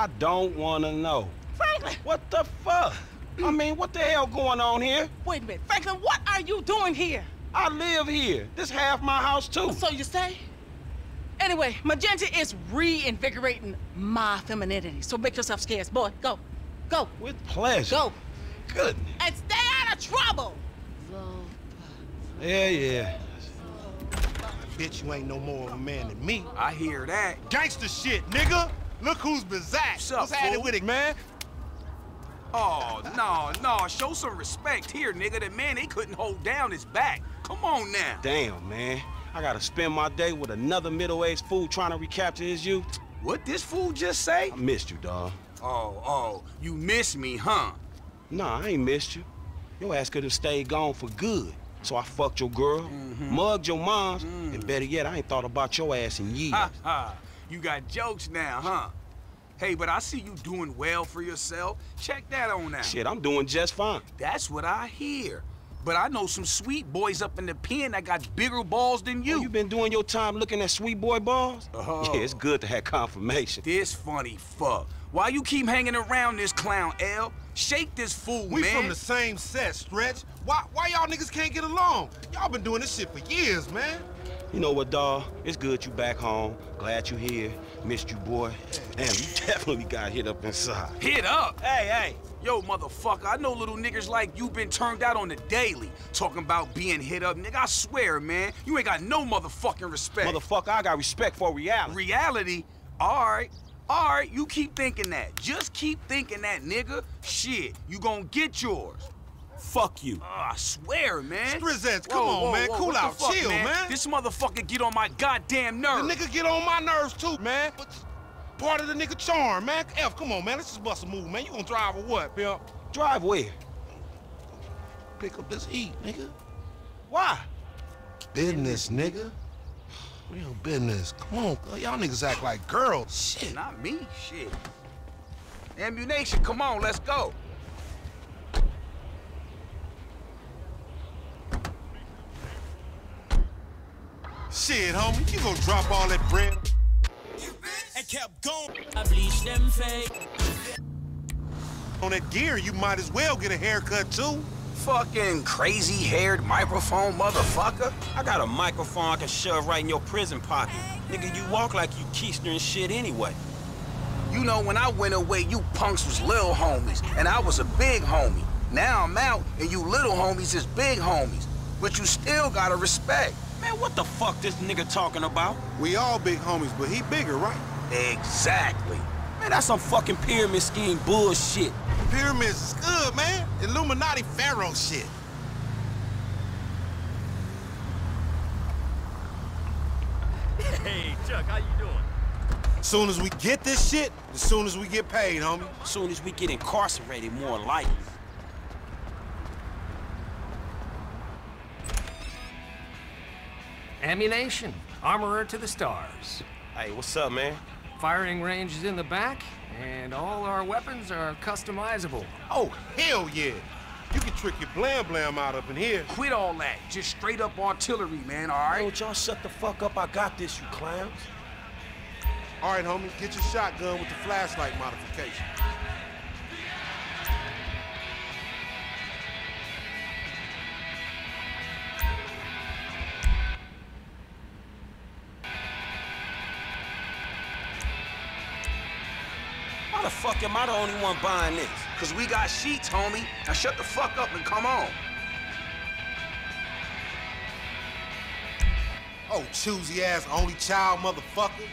I don't want to know. Franklin! What the fuck? I mean, what the hell going on here? Wait a minute. Franklin, what are you doing here? I live here. This half my house too. So you say? Anyway, Magenta is reinvigorating my femininity. So make yourself scarce, boy. Go. Go. With pleasure. Go. Goodness. And stay out of trouble. Yeah, yeah. Bitch, you ain't no more of a man than me. I hear that. Gangster shit, nigga. Look who's bazack. What's up, What's happening with it, man? Oh, no, no. Show some respect here, nigga. That man, they couldn't hold down his back. Come on now. Damn, man. I gotta spend my day with another middle-aged fool trying to recapture his youth. What this fool just say? I missed you, dawg. Oh, oh, you miss me, huh? Nah, I ain't missed you. Your ass could have stayed gone for good. So I fucked your girl, mm-hmm. mugged your moms, and mm. better yet, I ain't thought about your ass in years. Ha ha. You got jokes now, huh? Hey, but I see you doing well for yourself. Check that on out. Shit, I'm doing just fine. That's what I hear. But I know some sweet boys up in the pen that got bigger balls than you. Oh, you been doing your time looking at sweet boy balls? Oh. Yeah, it's good to have confirmation. This funny fuck. Why you keep hanging around this clown, L? Shake this fool, We man. We from the same set, Stretch. Why, why y'all niggas can't get along? Y'all been doing this shit for years, man. You know what, dawg? It's good you back home. Glad you here. Missed you, boy. Damn, you definitely got hit up inside. Hit up. Hey, hey. Yo, motherfucker, I know little niggas like you been turned out on the daily. Talking about being hit up, nigga. I swear, man, you ain't got no motherfucking respect. Motherfucker, I got respect for reality. Reality? Alright. Alright, you keep thinking that. Just keep thinking that, nigga. Shit, you gonna get yours. Fuck you. Oh, I swear, man. Strizzettes, come Whoa, on, whoa, man. whoa, Cool out. fuck, Chill, man. This motherfucker get on my goddamn nerves. The nigga get on my nerves too, man. But part of the nigga charm, man. F, come on, man. Let's just bust a move, man. You gonna drive or what, pimp? Drive where? Pick up this heat, nigga. Why? Business, nigga. Real business. Come on, y'all niggas act like girls. Shit. Not me, shit. Ammu-Nation, come on, let's go. Shit, homie. You gonna drop all that bread? and kept going. I bleach them fake. On that gear, you might as well get a haircut too. Fucking crazy haired microphone motherfucker. I got a microphone I can shove right in your prison pocket. Nigga, you walk like you keister and shit anyway. You know, when I went away, you punks was little homies, and I was a big homie. Now I'm out, and you little homies is big homies. But you still gotta respect. Man, what the fuck this nigga talking about? We all big homies, but he bigger, right? Exactly. Man, that's some fucking pyramid scheme bullshit. Pyramids is good, man. Illuminati pharaoh shit. Hey, Chuck, how you doing? Soon as we get this shit, as soon as we get paid, homie. As soon as we get incarcerated, more likely. Ammu-Nation. Armorer to the stars. Hey, what's up, man? Firing range is in the back, and all our weapons are customizable. Oh, hell yeah. You can trick your blam blam out up in here. Quit all that. Just straight up artillery, man, all right? Don't y'all shut the fuck up. I got this, you clowns. All right, homie, get your shotgun with the flashlight modification. Fuck am I the only one buying this? Cause we got sheets, homie. Now shut the fuck up and come on. Oh, choosy ass only child motherfucker.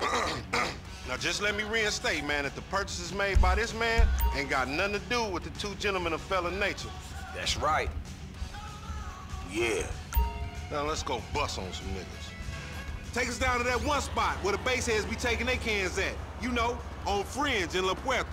now just let me reinstate, man, that the purchases made by this man ain't got nothing to do with the two gentlemen of felon nature. That's right. Yeah. Now let's go bust on some niggas. Take us down to that one spot where the baseheads be taking their cans at. You know, on Fringe in La Puerta.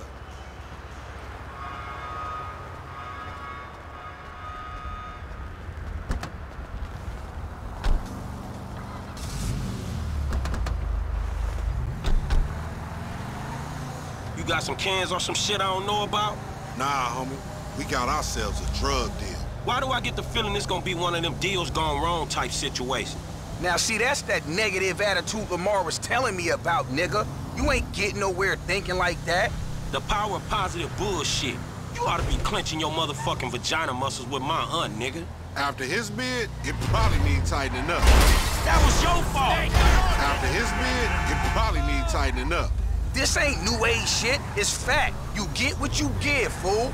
You got some cans or some shit I don't know about? Nah, homie. We got ourselves a drug deal. Why do I get the feeling this gonna be one of them deals gone wrong type situation? Now, see, that's that negative attitude Lamar was telling me about, nigga. You ain't getting nowhere thinking like that. The power of positive bullshit. You ought to be clenching your motherfucking vagina muscles with my aunt, nigga. After his bid, it probably need tightening up. That was your fault. After his bid, it probably need tightening up. This ain't new age shit. It's fact. You get what you give, fool.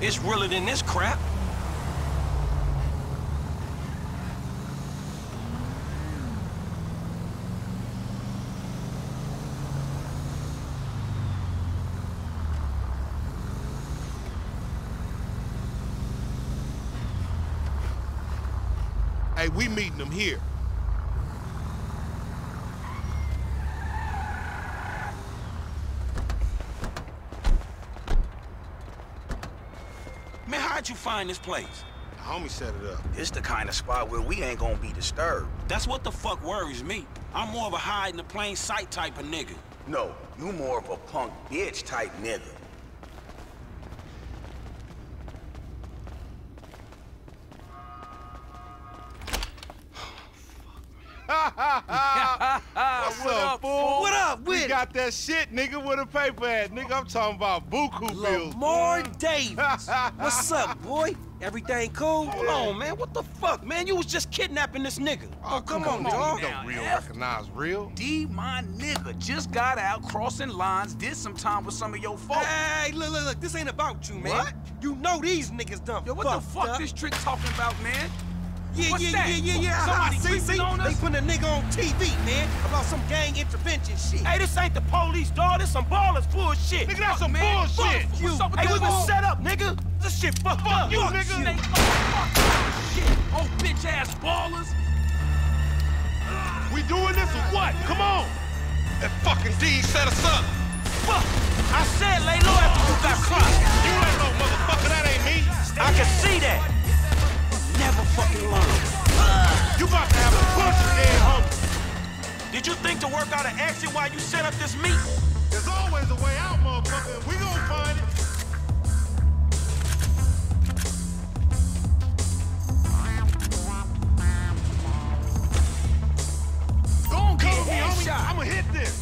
It's realer than this crap. Hey, we meeting them here. Man, how'd you find this place? The homie set it up. It's the kind of spot where we ain't gonna be disturbed. That's what the fuck worries me. I'm more of a hide in the plain sight type of nigga. No, you more of a punk bitch type nigga. Got that shit, nigga, with a paper at. Nigga, I'm talking about buku bills. Lamar boy. Davis. What's up, boy? Everything cool? Hold on, man. What the fuck, man? You was just kidnapping this nigga. Oh, oh come come, on, on, dawg. You know real recognize real. D, my nigga, just got out crossing lines, did some time with some of your folks. Hey, look, look, look. This ain't about you, man. What? You know these niggas done Yo, what the fuck up. this trick talking about, man? Yeah, What's yeah, that? yeah, yeah, yeah. Somebody see, creeping see? on They putting a nigga on TV, man, about some gang intervention shit. Hey, this ain't the police, dog. This some ballers bullshit. Nigga, that's some man. bullshit. Fuck you. What's up Hey, we bull- set up, nigga. This shit fucked up. you, Fuck nigga. Shit, oh bitch ass ballers. We doing this or what? Come on. That fucking D set us up. Fucking learn. You about to have a bunch of dead homies. Did you think to work out an exit while you set up this meet? There's always a way out, motherfucker. We gonna find it. Go on, Cover me, homie. I'ma hit this.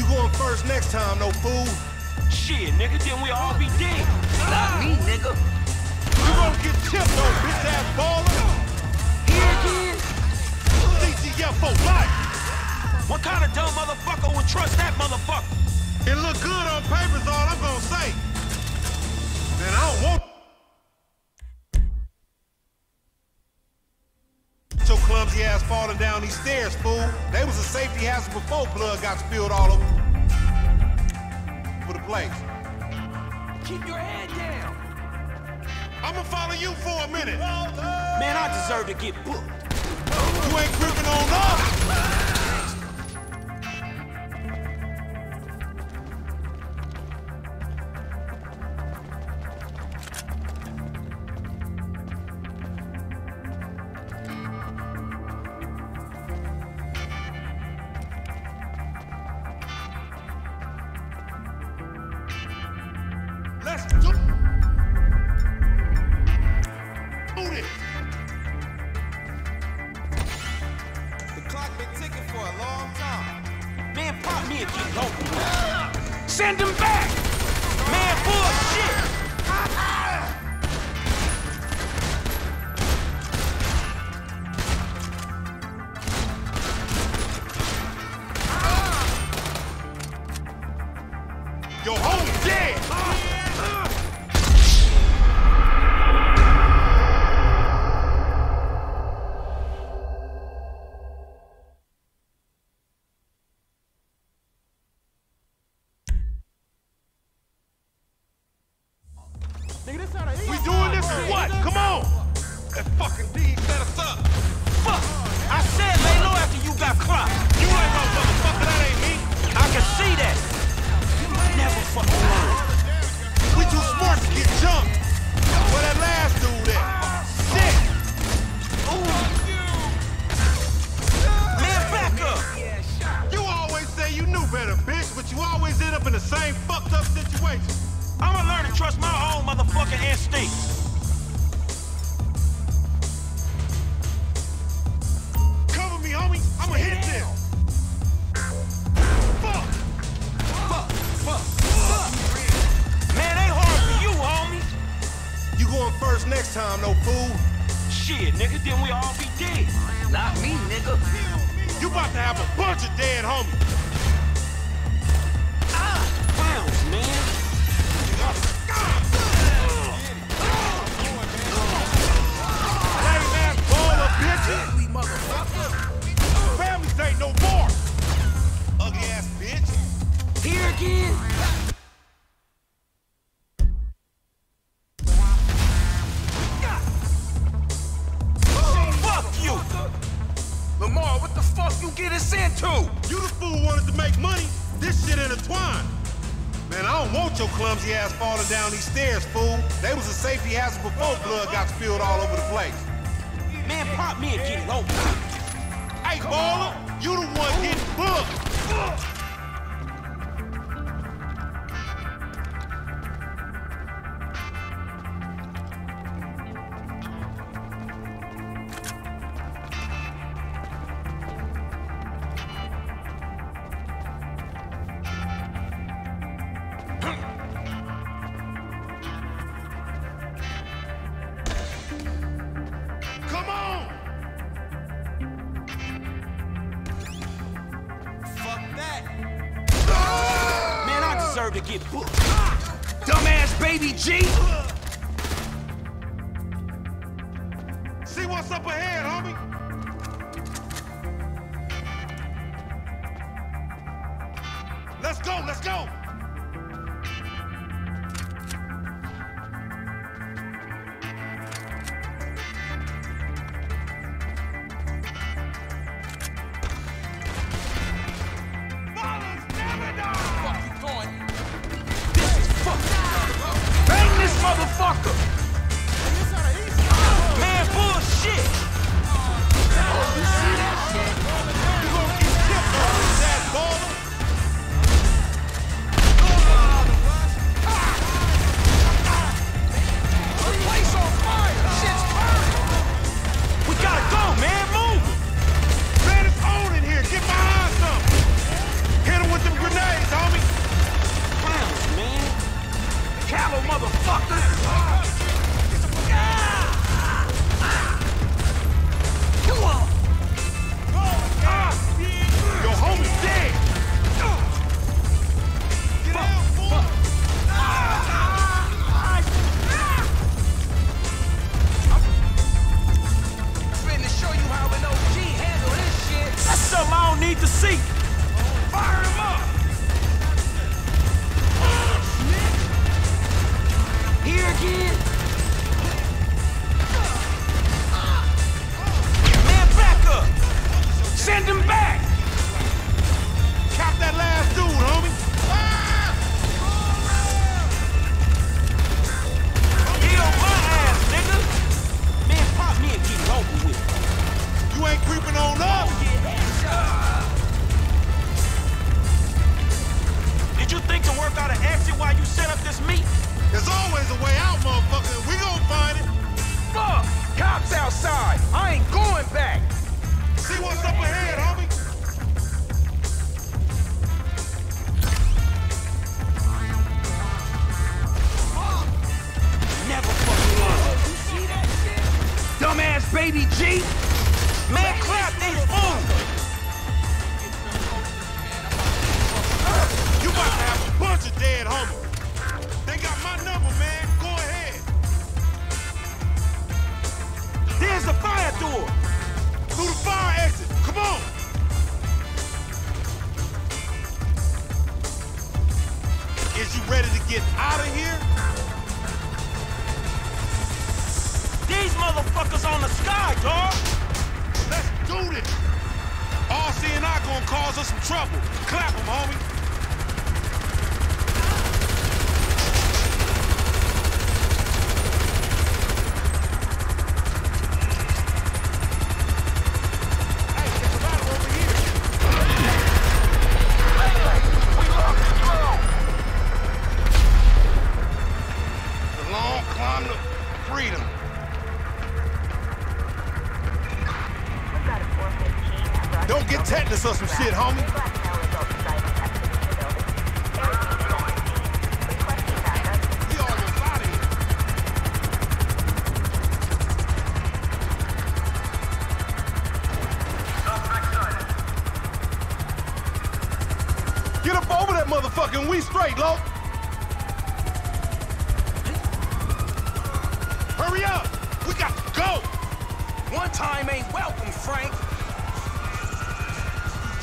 You going first next time, no fool. Shit, nigga, then we all be dead. Not me, nigga. You gonna get chipped, on bitch ass baller. Here again? CGF for life. What kind of dumb motherfucker would trust that motherfucker? It look good on paper, is all I'm gonna say. Man, I don't want falling down these stairs, fool. They was a safety hazard before blood got spilled all over for the place. Keep your head down. I'ma follow you for a minute. Man, I deserve to get booked. You ain't creeping on us. shit, nigga, then we all be dead. Not me, nigga. You about to have a bunch of dead homies. Ah, bounce, man. Families ain't no more. Ugly ass bitch. Here again. clumsy ass falling down these stairs, fool. They was a safety hazard before blood got spilled all over the place. Man, pop me and get it over. Hey, Come baller, on. you the one getting booked. deserve to get booked. Dumbass baby G! See what's up ahead, homie! Let's go, let's go! door. Through the fire exit. Come on. Is you ready to get out of here? These motherfuckers on the sky, dog. Let's do this. RC and I gonna cause us some trouble. Clap them, homie. Or some shit, homie.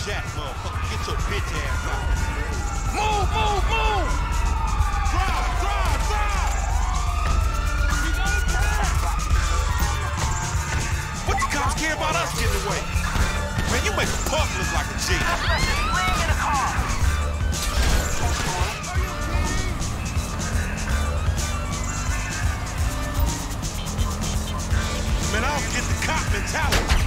Jack, motherfucker, get your bitch ass out. Move, move, move! Drive, drive, drive! What the cops care about us getting away? Man, you make a punk look like a G. Man, I don't get the cop mentality.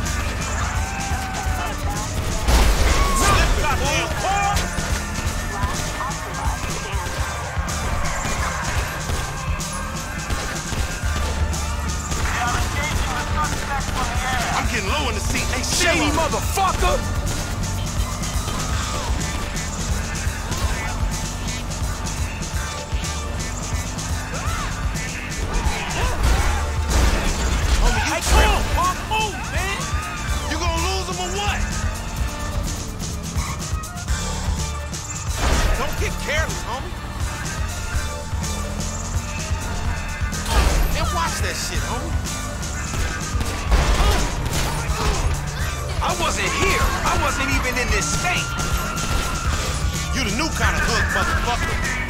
getting low in the seat. Shady shady motherfucker! You the new kind of hood, motherfucker.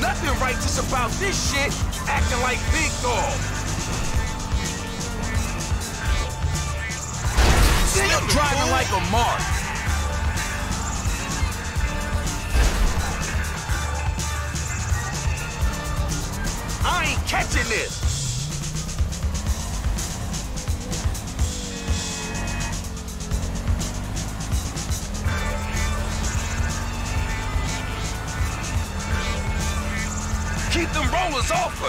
Nothing righteous about this shit. Acting like big dog. Still driving like a mark. I ain't catching this. I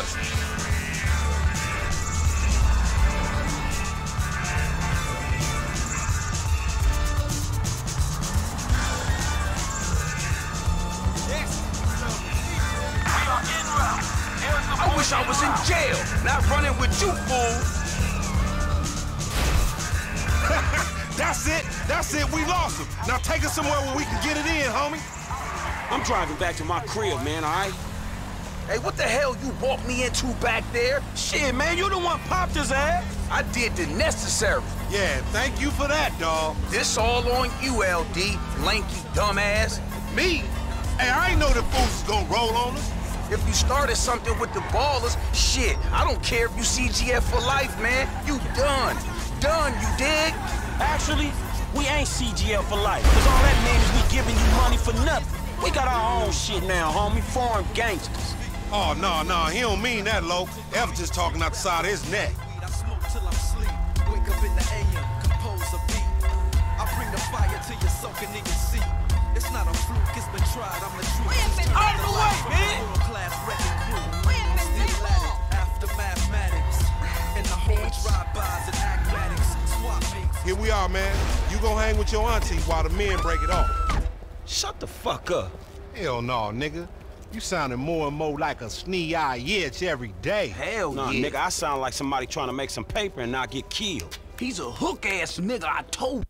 wish I was in jail, not running with you, fool. That's it. That's it. We lost him. Now take us somewhere where we can get it in, homie. I'm driving back to my crib, man, all right? Hey, what the hell you walked me into back there? Shit, man, you the one popped his ass. Eh? I did the necessary. Yeah, thank you for that, dawg. This all on you, LD, lanky dumbass. Me? Hey, I ain't know the fools was gonna roll on us. If you started something with the ballers, shit, I don't care if you CGF for life, man. You done. Done, you dig? Actually, we ain't CGF for life. Cause all that means is we giving you money for nothing. We got our own shit now, homie. Foreign gangsters. Oh, no, no, he don't mean that, Lo. Ever just talking out the side of his neck. I smoke till I'm asleep. Wake up in the AM, compose a beat. I bring the fire till you're soaking in your seat. It's not a fluke, it's been tried. I'm the truth. Out of the way, man! World class wrecking crew. I'm still at it after mathematics. And the whole drive-bys and acmatics. Swap. Here we are, man. You gonna hang with your auntie while the men break it off. Shut the fuck up. Hell no, nigga. You sounding more and more like a snee-eye itch every day. Hell Nah, yeah. nigga, I sound like somebody trying to make some paper and not get killed. He's a hook-ass nigga, I told